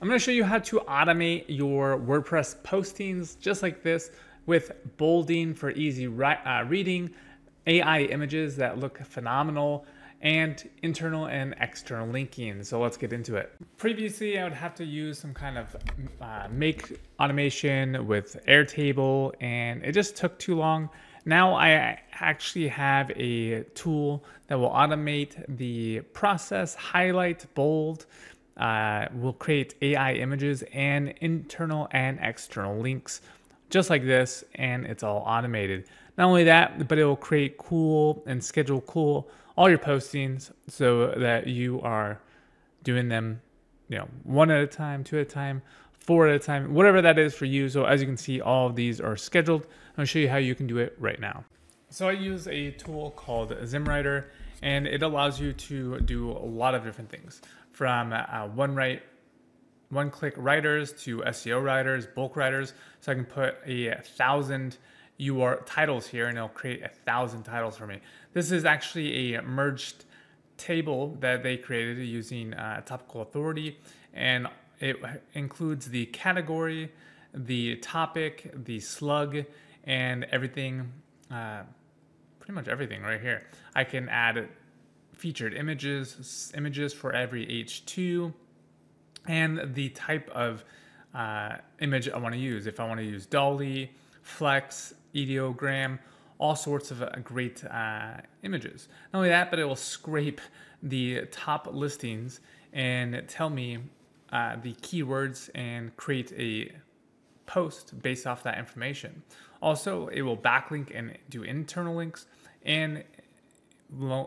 I'm gonna show you how to automate your WordPress postings just like this with bolding for easy uh, reading, AI images that look phenomenal, and internal and external linking. So let's get into it. Previously, I would have to use some kind of uh, make automation with Airtable, and it just took too long. Now I actually have a tool that will automate the process, highlight, bold, uh, will create AI images and internal and external links just like this and it's all automated. Not only that, but it will create cool and schedule cool all your postings so that you are doing them, you know, one at a time, two at a time, four at a time, whatever that is for you. So as you can see, all of these are scheduled. I'll show you how you can do it right now. So I use a tool called ZimmWriter and it allows you to do a lot of different things from uh, one right one click writers to SEO writers, bulk writers. So I can put a thousand UR titles here and it'll create a thousand titles for me. This is actually a merged table that they created using uh, topical authority and it includes the category, the topic, the slug, and everything, uh, pretty much everything right here. I can add featured images, images for every H2, and the type of uh, image I want to use. If I want to use DALL-E, Flux, Ideogram, all sorts of uh, great uh, images. Not only that, but it will scrape the top listings and tell me uh, the keywords and create a post based off that information. Also, it will backlink and do internal links and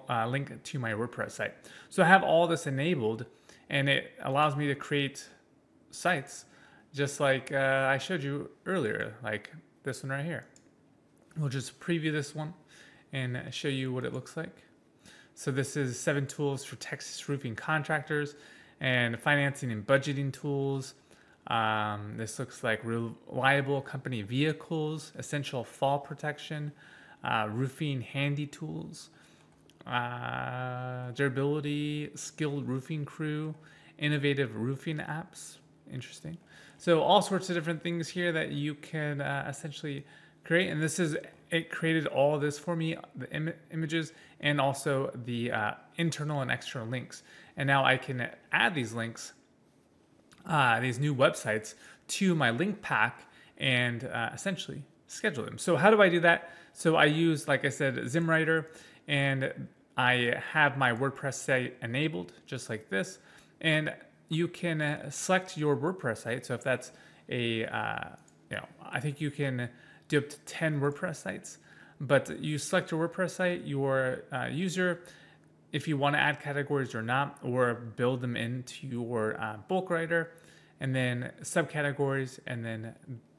uh, link to my WordPress site. So I have all this enabled and it allows me to create sites just like uh, I showed you earlier, like this one right here. We'll just preview this one and show you what it looks like. So this is seven tools for Texas roofing contractors and financing and budgeting tools. Um, this looks like reliable company vehicles, essential fall protection, uh, roofing handy tools, uh, durability, skilled roofing crew, innovative roofing apps. Interesting. So all sorts of different things here that you can uh, essentially create. And this is, it created all this for me, the Im images and also the uh, internal and external links. And now I can add these links, uh, these new websites to my link pack and uh, essentially schedule them. So how do I do that? So I use, like I said, ZimmWriter and I have my WordPress site enabled just like this. And you can uh, select your WordPress site. So if that's a, uh, you know, I think you can do up to 10 WordPress sites, but you select your WordPress site, your uh, user, if you want to add categories or not, or build them into your uh, bulk writer, and then subcategories, and then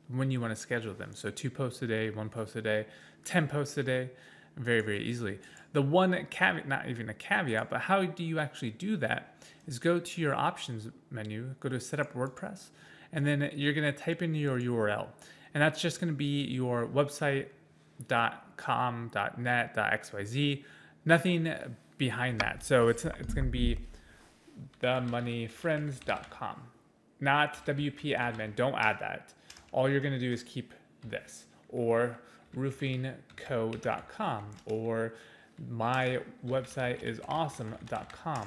when you want to schedule them. So two posts a day, one post a day, 10 posts a day, very, very easily. The one caveat, not even a caveat, but how do you actually do that is go to your options menu, go to setup WordPress, and then you're going to type in your URL. And that's just going to be your website.com.net.xyz, nothing behind that. So it's, it's going to be themoneyfriends.com, not WP admin. Don't add that. All you're going to do is keep this or roofingco.com or my website is awesome.com.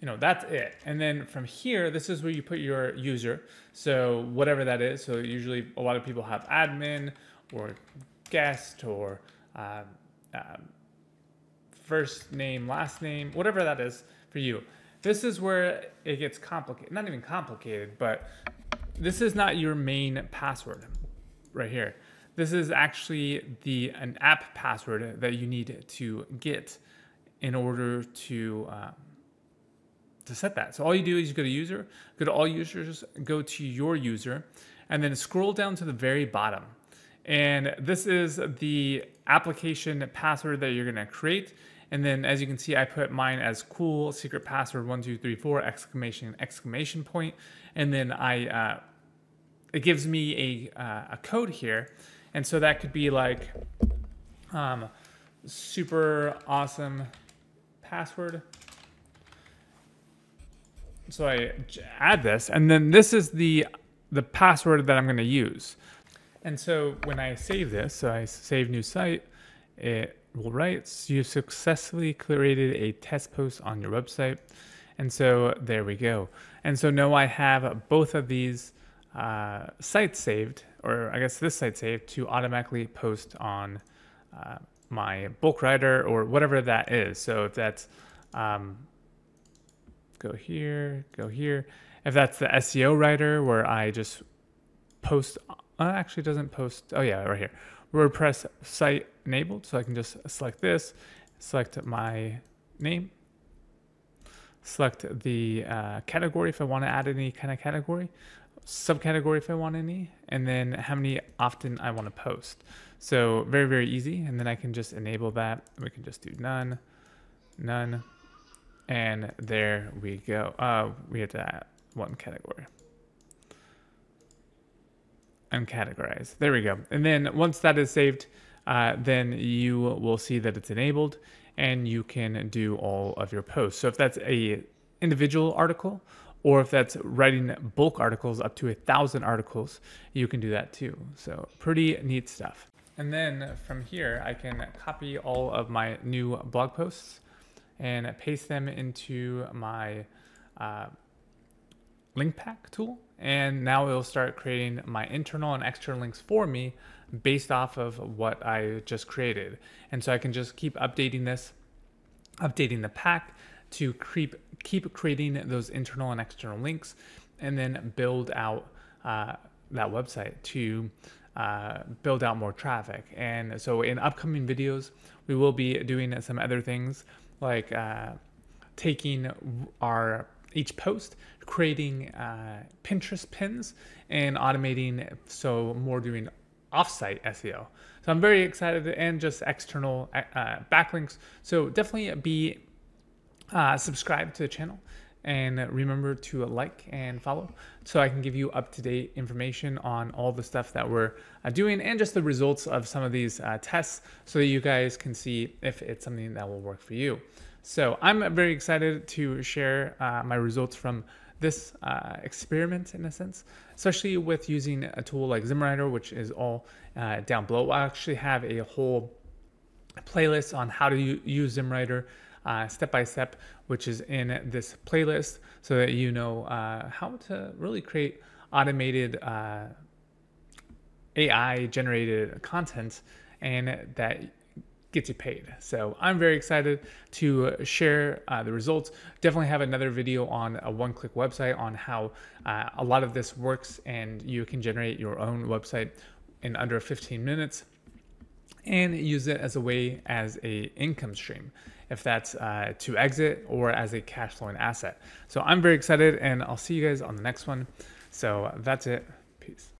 You know, that's it. And then from here, this is where you put your user. So whatever that is. So usually a lot of people have admin or guest or uh, uh, first name, last name, whatever that is for you. This is where it gets complicated. Not even complicated, but this is not your main password right here. This is actually the an app password that you need to get in order to uh, to set that. So all you do is you go to user, go to all users, go to your user, and then scroll down to the very bottom. And this is the application password that you're gonna create. And then as you can see, I put mine as cool secret password one, two, three, four, exclamation, exclamation point. And then I, uh, it gives me a, uh, a code here and so that could be like um, super awesome password. so I add this, and then this is the the password that I'm going to use. And so when I save this, so I save new site, it will write, you successfully created a test post on your website. And so there we go. And so now I have both of these uh, sites saved, or I guess this site saved, to automatically post on uh, my bulk writer or whatever that is. So if that's um, go here, go here. If that's the SEO writer where I just post, uh, actually doesn't post, oh yeah, right here. WordPress site enabled. So I can just select this, select my name, select the uh, category if I want to add any kind of category, subcategory if I want any, and then how many often I want to post. So very, very easy. And then I can just enable that. We can just do none, none, and there we go. Uh, we to add one category. Uncategorize. There we go. And then once that is saved, uh, then you will see that it's enabled and you can do all of your posts. So if that's a individual article or if that's writing bulk articles up to a thousand articles, you can do that too. So pretty neat stuff. And then from here, I can copy all of my new blog posts and paste them into my uh, link pack tool. And now it'll start creating my internal and external links for me based off of what I just created. And so I can just keep updating this, updating the pack to keep, keep creating those internal and external links and then build out uh, that website to uh, build out more traffic. And so in upcoming videos, we will be doing some other things like uh, taking our each post, creating uh, Pinterest pins, and automating so more doing offsite SEO. So I'm very excited and just external uh, backlinks. So definitely be uh, subscribe to the channel and remember to like and follow so I can give you up to date information on all the stuff that we're uh, doing and just the results of some of these uh, tests so that you guys can see if it's something that will work for you. So I'm very excited to share uh, my results from this uh, experiment in a sense, especially with using a tool like ZimmWriter, which is all uh, down below. I actually have a whole playlist on how to use Zimmwriter uh, step by step, which is in this playlist so that you know uh, how to really create automated uh, AI generated content and that gets you paid. So I'm very excited to share uh, the results. Definitely have another video on a one-click website on how uh, a lot of this works and you can generate your own website in under 15 minutes and use it as a way as a income stream if that's uh, to exit or as a cash flowing asset. So I'm very excited and I'll see you guys on the next one. So that's it. Peace.